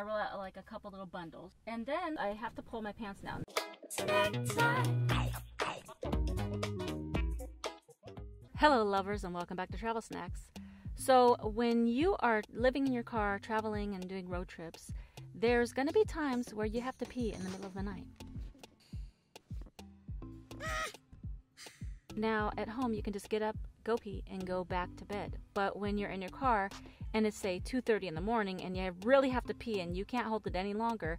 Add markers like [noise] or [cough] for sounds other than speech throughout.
I roll out like a couple little bundles. And then I have to pull my pants down. Hello lovers and welcome back to Travel Snacks. So when you are living in your car, traveling and doing road trips, there's to be times where you have to pee in the middle of the night. Now at home you can just get up, go pee and go back to bed. But when you're in your car and it's say 2:30 in the morning and you really have to pee and you can't hold it any longer,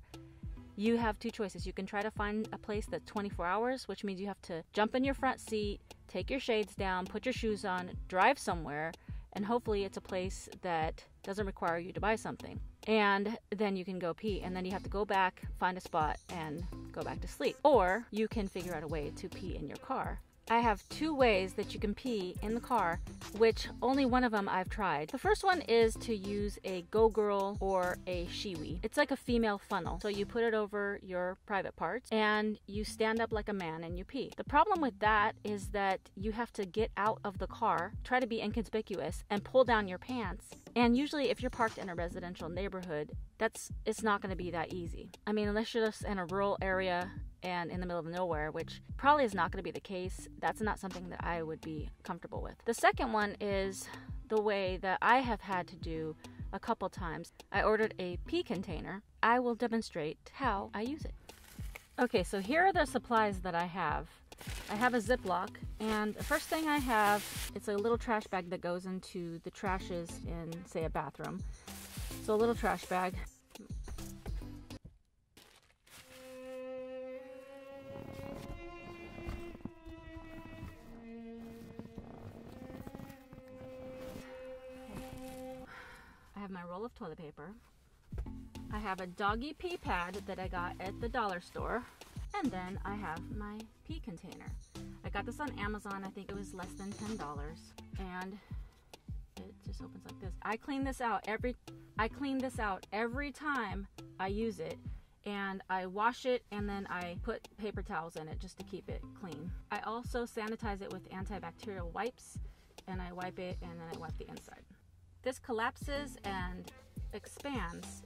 you have two choices. You can try to find a place that's 24 hours, which means you have to jump in your front seat, take your shades down, put your shoes on, drive somewhere, and hopefully it's a place that doesn't require you to buy something. And then you can go pee, and then you have to go back, find a spot, and go back to sleep. Or you can figure out a way to pee in your car. I have two ways that you can pee in the car, which only one of them I've tried. The first one is to use a Go Girl or a Shewee. It's like a female funnel. So you put it over your private parts and you stand up like a man and you pee. The problem with that is that you have to get out of the car, try to be inconspicuous, and pull down your pants. And usually if you're parked in a residential neighborhood, that's it's not going to be that easy. I mean, unless you're just in a rural area and in the middle of nowhere, which probably is not going to be the case. That's not something that I would be comfortable with. The second one is the way that I have had to do a couple times. I ordered a pee container. I will demonstrate how I use it. Okay, so here are the supplies that I have. I have a Ziploc, and the first thing I have, it's a little trash bag that goes into the trashes in, say, a bathroom. So a little trash bag. I have my roll of toilet paper. I have a doggy pee pad that I got at the dollar store. And then I have my pee container. I got this on Amazon. I think it was less than $10. And it just opens like this. I clean this out every I clean this out every time I use it and I wash it and then I put paper towels in it just to keep it clean. I also sanitize it with antibacterial wipes and I wipe it and then I wipe the inside. This collapses and expands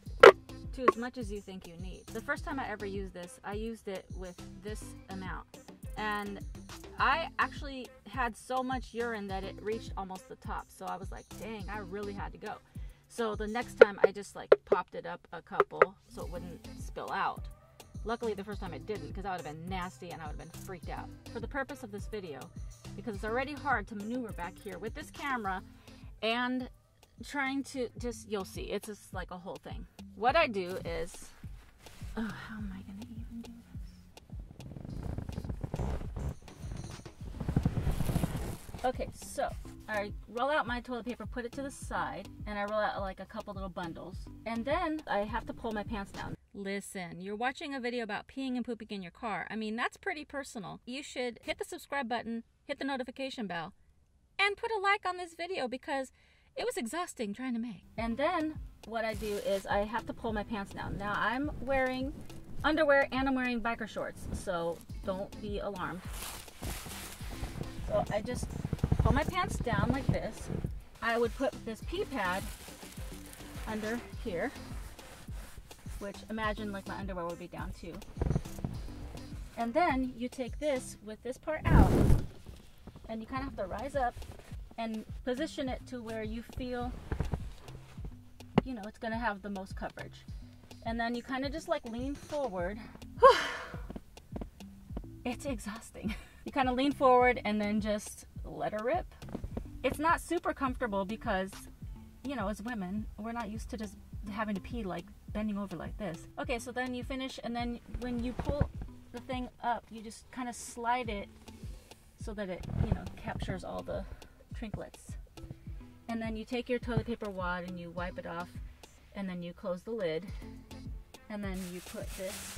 to as much as you think you need. The first time I ever used this, I used it with this amount. And I actually had so much urine that it reached almost the top. So I was like, dang, I really had to go. So the next time I just like popped it up a couple so it wouldn't spill out. Luckily the first time it didn't because that would have been nasty and I would have been freaked out. For the purpose of this video, because it's already hard to maneuver back here with this camera and trying to just you'll see it's just like a whole thing what i do is oh how am i gonna even do this okay so i roll out my toilet paper put it to the side and i roll out like a couple little bundles and then i have to pull my pants down Listen, you're watching a video about peeing and pooping in your car. I mean, that's pretty personal. You should hit the subscribe button, hit the notification bell, and put a like on this video because it was exhausting trying to make. And then what I do is I have to pull my pants down. Now I'm wearing underwear and I'm wearing biker shorts, so don't be alarmed. So I just pull my pants down like this. I would put this pee pad under here, which imagine like my underwear would be down too. And then you take this with this part out and you kind of have to rise up and position it to where you feel you know it's to have the most coverage and then you kind of just like lean forward [sighs] it's exhausting [laughs] you kind of lean forward and then just let her rip it's not super comfortable because you know as women we're not used to just having to pee like bending over like this okay so then you finish and then when you pull the thing up you just kind of slide it so that it you know captures all the trinklets. And then you take your toilet paper wad and you wipe it off and then you close the lid and then you put this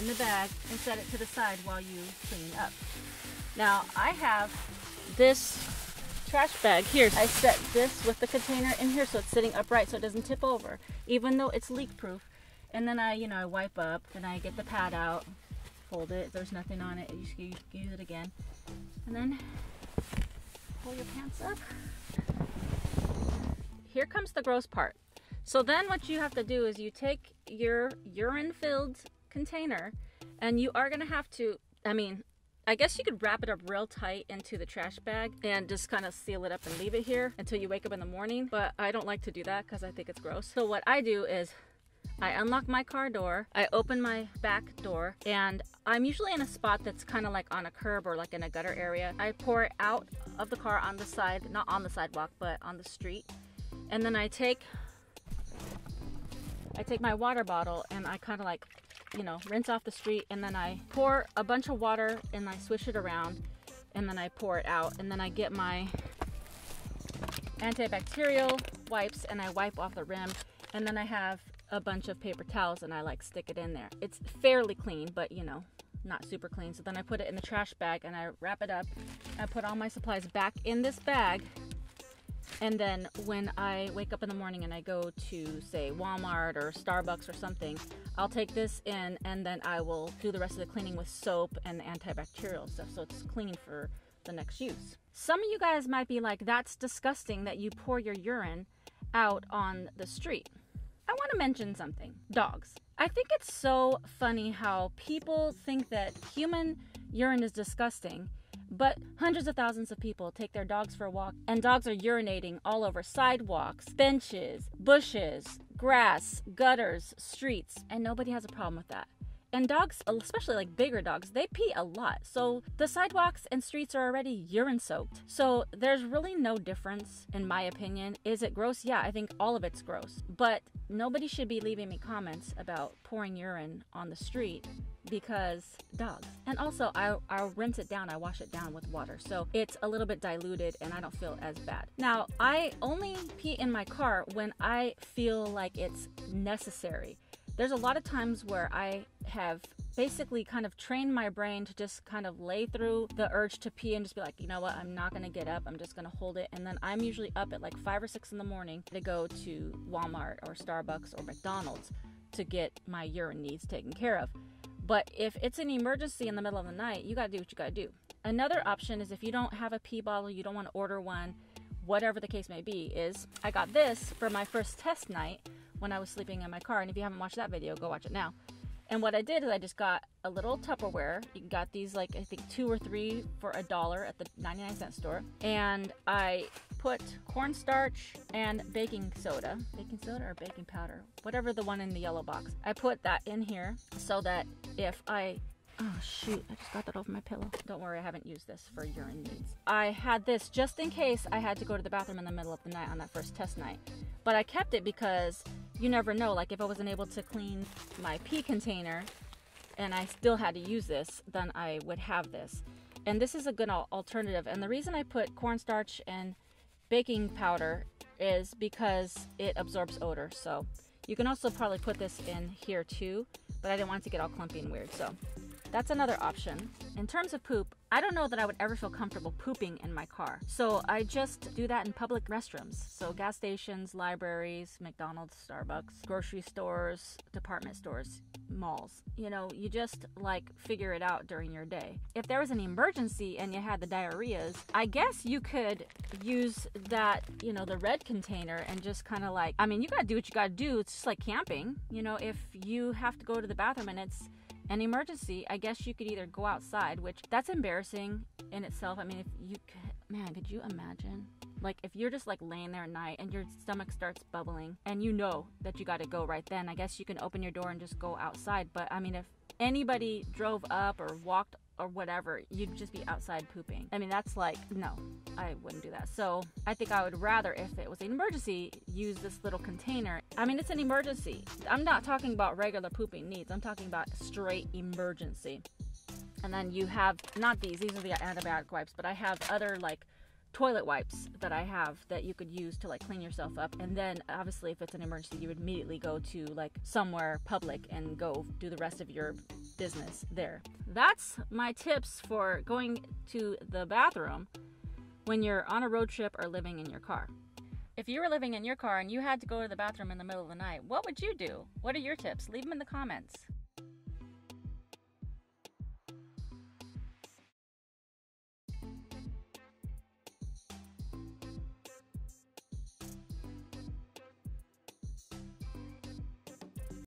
in the bag and set it to the side while you clean up. Now I have this trash bag here. I set this with the container in here so it's sitting upright so it doesn't tip over even though it's leak proof. And then I, you know, I wipe up and I get the pad out, fold it. There's nothing on it. You can use it again. And then pull your pants up. Here comes the gross part. So then what you have to do is you take your urine filled container and you are going to have to, I mean, I guess you could wrap it up real tight into the trash bag and just kind of seal it up and leave it here until you wake up in the morning. But I don't like to do that because I think it's gross. So what I do is I unlock my car door, I open my back door, and I'm usually in a spot that's kind of like on a curb or like in a gutter area. I pour it out of the car on the side, not on the sidewalk, but on the street. And then I take I take my water bottle and I kind of like you know, rinse off the street and then I pour a bunch of water and I swish it around and then I pour it out and then I get my antibacterial wipes and I wipe off the rim and then I have a bunch of paper towels and I like stick it in there. It's fairly clean, but you know, not super clean. So then I put it in the trash bag and I wrap it up. I put all my supplies back in this bag and then when I wake up in the morning and I go to, say, Walmart or Starbucks or something, I'll take this in and then I will do the rest of the cleaning with soap and antibacterial stuff so it's clean for the next use. Some of you guys might be like, that's disgusting that you pour your urine out on the street. I want to mention something dogs. I think it's so funny how people think that human urine is disgusting but hundreds of thousands of people take their dogs for a walk, and dogs are urinating all over sidewalks, benches, bushes, grass, gutters, streets, and nobody has a problem with that. And dogs, especially like bigger dogs, they pee a lot. So the sidewalks and streets are already urine soaked. So there's really no difference, in my opinion. Is it gross? Yeah, I think all of it's gross. But nobody should be leaving me comments about pouring urine on the street because dogs. And also, I, I'll rinse it down, I wash it down with water. So it's a little bit diluted and I don't feel as bad. Now, I only pee in my car when I feel like it's necessary. There's a lot of times where I have basically kind of trained my brain to just kind of lay through the urge to pee and just be like, you know what, I'm not gonna get up, I'm just gonna hold it. And then I'm usually up at like five or six in the morning to go to Walmart or Starbucks or McDonald's to get my urine needs taken care of. But if it's an emergency in the middle of the night, you gotta do what you gotta do. Another option is if you don't have a pee bottle, you don't wanna order one, whatever the case may be, is I got this for my first test night when I was sleeping in my car. And if you haven't watched that video, go watch it now. And what I did is I just got a little Tupperware. You got these like I think two or three for a dollar at the 99 cent store. And I put cornstarch and baking soda, baking soda or baking powder, whatever the one in the yellow box. I put that in here so that if I Oh shoot, I just got that over my pillow. Don't worry, I haven't used this for urine needs. I had this just in case I had to go to the bathroom in the middle of the night on that first test night. But I kept it because you never know. Like if I wasn't able to clean my pee container and I still had to use this, then I would have this. And this is a good alternative. And the reason I put cornstarch and baking powder is because it absorbs odor. So you can also probably put this in here too, but I didn't want it to get all clumpy and weird. So that's another option. In terms of poop, I don't know that I would ever feel comfortable pooping in my car. So I just do that in public restrooms. So gas stations, libraries, McDonald's, Starbucks, grocery stores, department stores, malls. You know, you just like figure it out during your day. If there was an emergency and you had the diarrheas, I guess you could use that, you know, the red container and just kind of like, I mean, you gotta do what you gotta do. It's just like camping. You know, if you have to go to the bathroom and it's an emergency, I guess you could either go outside, which that's embarrassing in itself. I mean, if you could, man, could you imagine? Like if you're just like laying there at night and your stomach starts bubbling and you know that you got to go right then, I guess you can open your door and just go outside. But I mean, if anybody drove up or walked or whatever, you'd just be outside pooping. I mean, that's like, no, I wouldn't do that. So I think I would rather, if it was an emergency, use this little container. I mean, it's an emergency. I'm not talking about regular pooping needs, I'm talking about straight emergency. And then you have, not these, these are the antibiotic wipes, but I have other like toilet wipes that I have that you could use to like clean yourself up. And then obviously if it's an emergency, you would immediately go to like somewhere public and go do the rest of your business there. That's my tips for going to the bathroom when you're on a road trip or living in your car. If you were living in your car and you had to go to the bathroom in the middle of the night, what would you do? What are your tips? Leave them in the comments.